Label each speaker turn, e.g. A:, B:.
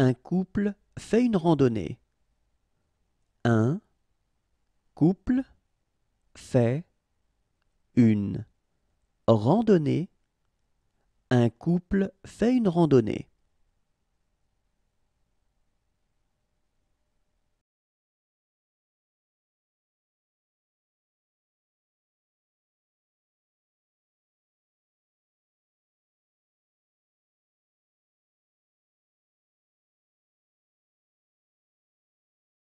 A: Un couple fait une randonnée. Un couple fait une randonnée. Un couple fait une randonnée.